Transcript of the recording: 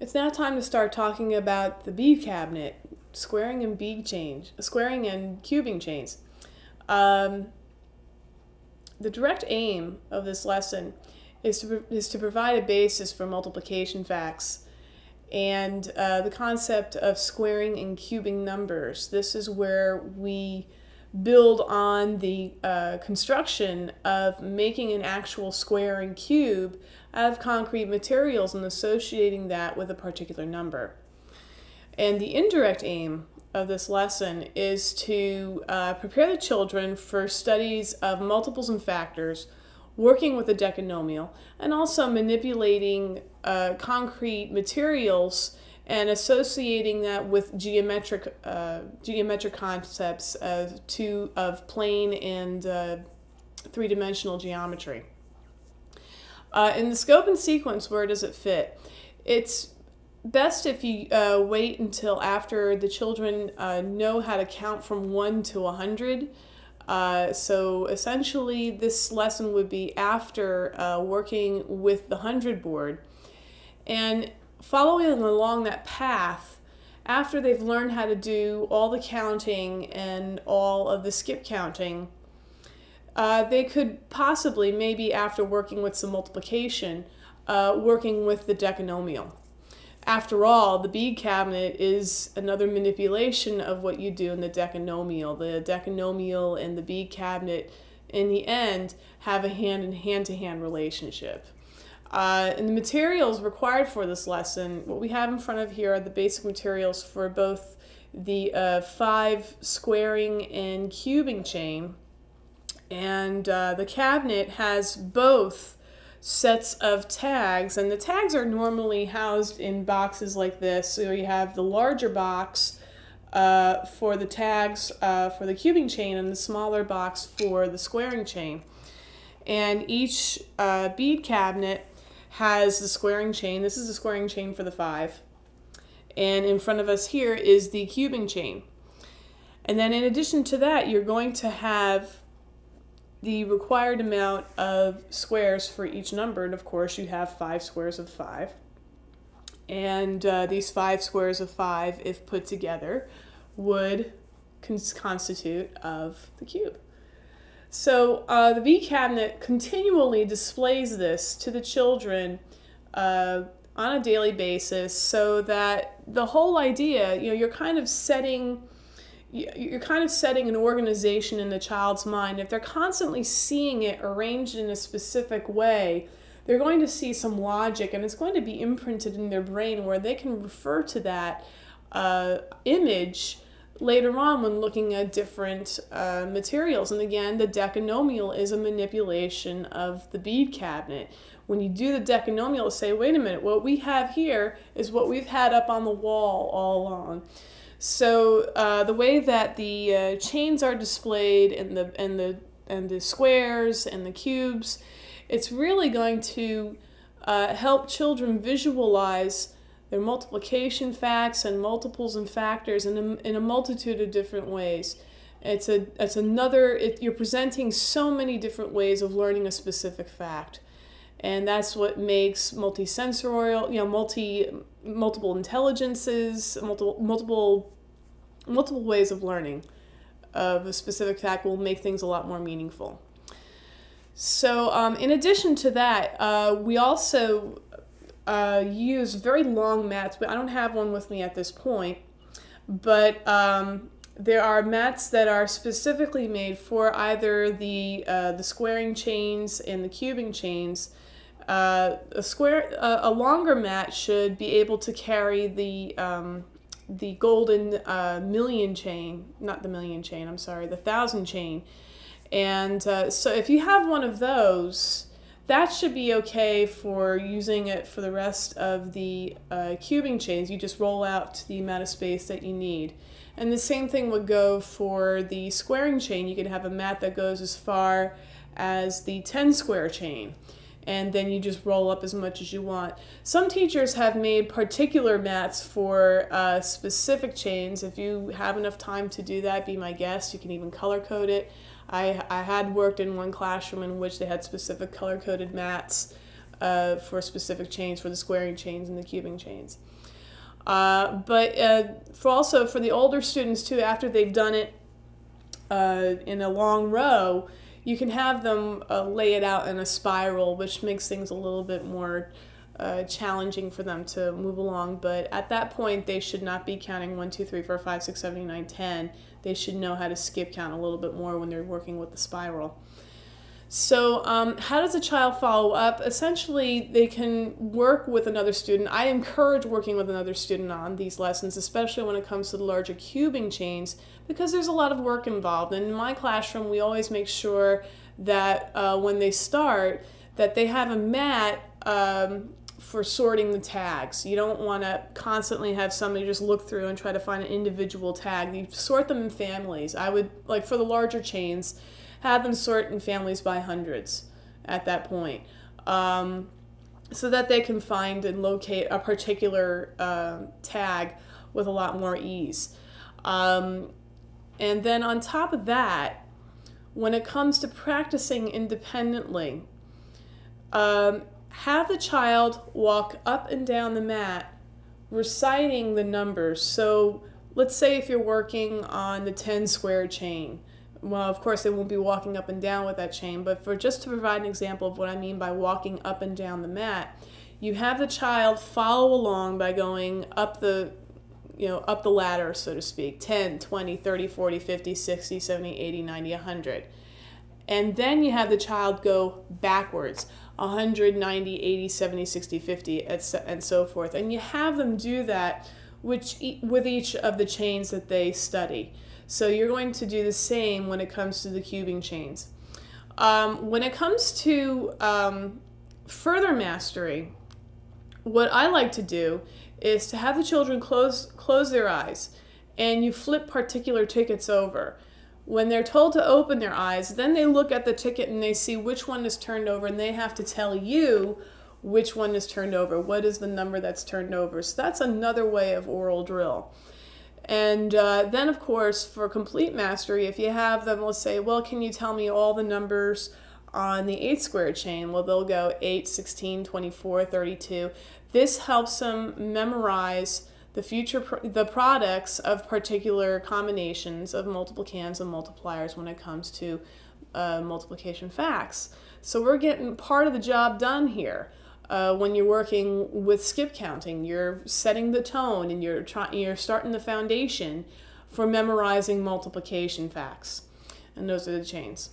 It's now time to start talking about the bead cabinet, squaring and bead change, squaring and cubing chains. Um, the direct aim of this lesson is to, is to provide a basis for multiplication facts and uh, the concept of squaring and cubing numbers. This is where we build on the uh, construction of making an actual square and cube out of concrete materials and associating that with a particular number. And the indirect aim of this lesson is to uh, prepare the children for studies of multiples and factors, working with the decanomial, and also manipulating uh, concrete materials and associating that with geometric uh, geometric concepts of two of plane and uh, three-dimensional geometry. Uh, in the scope and sequence, where does it fit? It's best if you uh, wait until after the children uh, know how to count from 1 to 100. Uh, so essentially, this lesson would be after working with the 100 board. And following along that path, after they've learned how to do all the counting and all of the skip counting, uh, they could possibly, maybe after working with some multiplication, uh, working with the decanomial. After all, the bead cabinet is another manipulation of what you do in the decanomial. The decanomial and the bead cabinet, in the end, have a hand in hand to hand relationship. Uh, and the materials required for this lesson, what we have in front of here are the basic materials for both the uh, five squaring and cubing chain. And uh, the cabinet has both sets of tags, and the tags are normally housed in boxes like this. So you have the larger box uh, for the tags uh, for the cubing chain and the smaller box for the squaring chain. And each uh, bead cabinet has the squaring chain. This is the squaring chain for the five. And in front of us here is the cubing chain. And then in addition to that, you're going to have the required amount of squares for each number. And of course, you have five squares of five. And uh, these five squares of five, if put together, would constitute of the cube. So uh, the bead cabinet continually displays this to the children uh, on a daily basis so that the whole idea, you know, you're kind of setting you're kind of setting an organization in the child's mind. If they're constantly seeing it arranged in a specific way, they're going to see some logic and it's going to be imprinted in their brain where they can refer to that uh, image later on when looking at different uh, materials. And again, the decanomial is a manipulation of the bead cabinet. When you do the decanomial, say, wait a minute, what we have here is what we've had up on the wall all along. So uh, the way that the uh, chains are displayed and the and the and the squares and the cubes, it's really going to uh, help children visualize their multiplication facts and multiples and factors in a, in a multitude of different ways. It's a it's another it, you're presenting so many different ways of learning a specific fact, and that's what makes multisensorial you know multi multiple intelligences multiple multiple multiple ways of learning of a specific fact will make things a lot more meaningful. So, um, in addition to that, uh, we also uh, use very long mats, but I don't have one with me at this point. But um, there are mats that are specifically made for either the uh, the squaring chains and the cubing chains. Uh, a square, uh, a longer mat should be able to carry the um, the golden uh, million chain, not the million chain. I'm sorry, the thousand chain. And uh, so if you have one of those, that should be okay for using it for the rest of the uh, cubing chains. You just roll out the amount of space that you need. And the same thing would go for the squaring chain. You could have a mat that goes as far as the 10 square chain and then you just roll up as much as you want. Some teachers have made particular mats for uh, specific chains. If you have enough time to do that, be my guest. You can even color code it. I, I had worked in one classroom in which they had specific color coded mats uh, for specific chains, for the squaring chains and the cubing chains. Uh, but uh, for also for the older students too, after they've done it uh, in a long row, you can have them uh, lay it out in a spiral, which makes things a little bit more uh, challenging for them to move along. But at that point, they should not be counting 1, 2, 3, 4, 5, 6, 7, 8, 9, 10. They should know how to skip count a little bit more when they're working with the spiral. So, um, how does a child follow up? Essentially, they can work with another student. I encourage working with another student on these lessons, especially when it comes to the larger cubing chains, because there's a lot of work involved. And in my classroom, we always make sure that uh, when they start, that they have a mat um, for sorting the tags. You don't want to constantly have somebody just look through and try to find an individual tag. You sort them in families. I would like for the larger chains have them sort in families by hundreds at that point. Um, so that they can find and locate a particular uh, tag with a lot more ease. Um, and then on top of that, when it comes to practicing independently, um, have the child walk up and down the mat reciting the numbers. So let's say if you're working on the 10 square chain, well, of course, they won't be walking up and down with that chain, but for just to provide an example of what I mean by walking up and down the mat, you have the child follow along by going up the you know, up the ladder, so to speak 10, 20, 30, 40, 50, 60, 70, 80, 90, 100. And then you have the child go backwards 100, 90, 80, 70, 60, 50, and so forth. And you have them do that which, with each of the chains that they study. So you're going to do the same when it comes to the cubing chains. Um, when it comes to um, further mastery, what I like to do is to have the children close close their eyes and you flip particular tickets over. When they're told to open their eyes, then they look at the ticket and they see which one is turned over and they have to tell you which one is turned over. What is the number that's turned over? So that's another way of oral drill. And uh, then, of course, for complete mastery, if you have them, let's say, well, can you tell me all the numbers on the 8 square chain? Well, they'll go 8, 16, 24, 32. This helps them memorize the future the products of particular combinations of multiplicand and multipliers when it comes to uh, multiplication facts. So we're getting part of the job done here uh, when you're working with skip counting. You're setting the tone and you're trying you're starting the foundation for memorizing multiplication facts. And those are the chains.